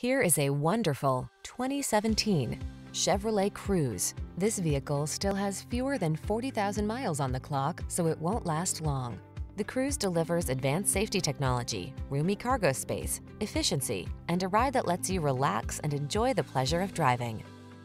Here is a wonderful 2017 Chevrolet Cruze. This vehicle still has fewer than 40,000 miles on the clock, so it won't last long. The Cruze delivers advanced safety technology, roomy cargo space, efficiency, and a ride that lets you relax and enjoy the pleasure of driving.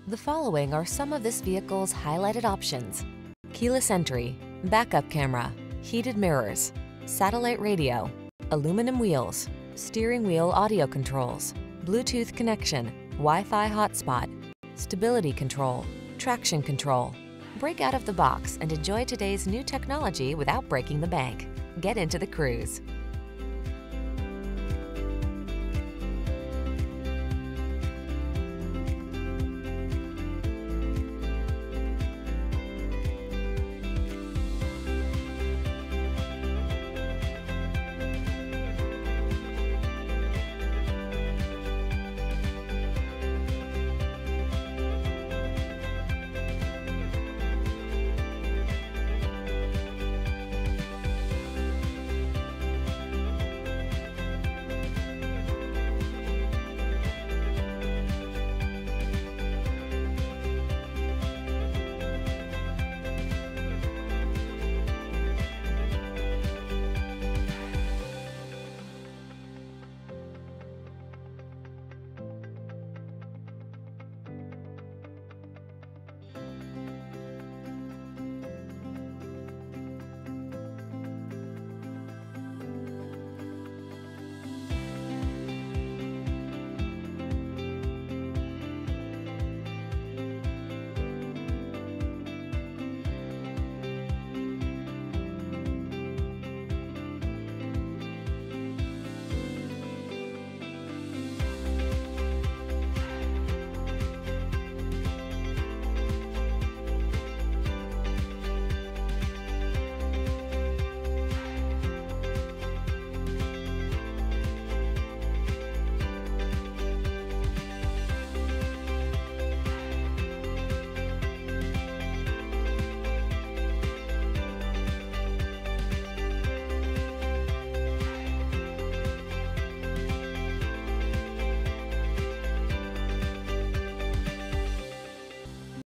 The following are some of this vehicle's highlighted options. Keyless entry, backup camera, heated mirrors, satellite radio, aluminum wheels, steering wheel audio controls, Bluetooth connection, Wi-Fi hotspot, stability control, traction control. Break out of the box and enjoy today's new technology without breaking the bank. Get into the Cruze.